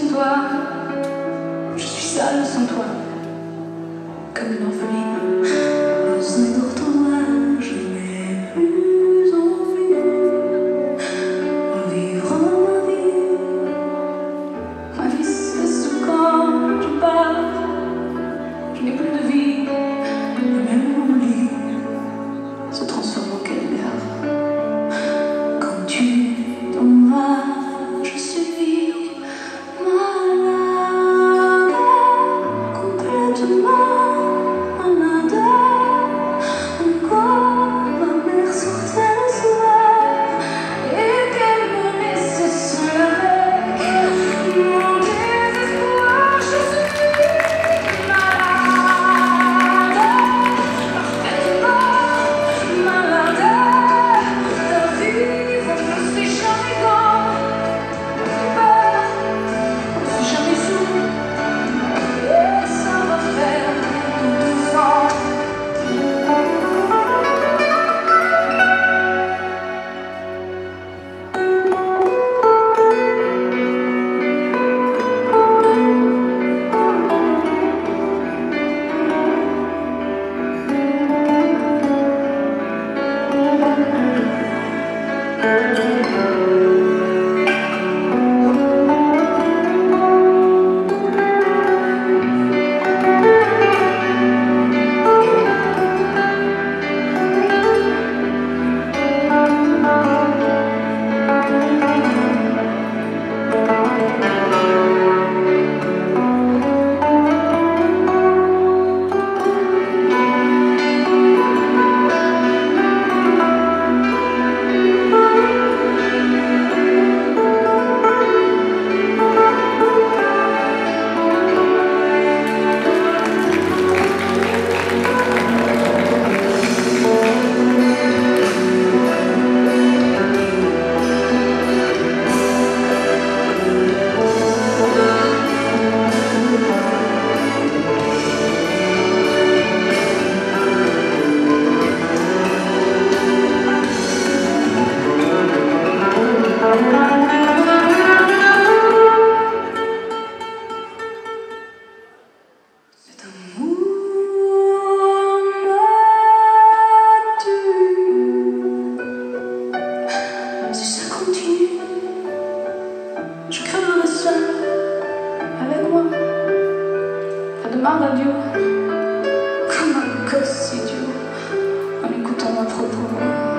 sans toi, je suis seule sans toi, comme une orpheline. demande à Dieu comme un gosse idiot en écoutant ma propos.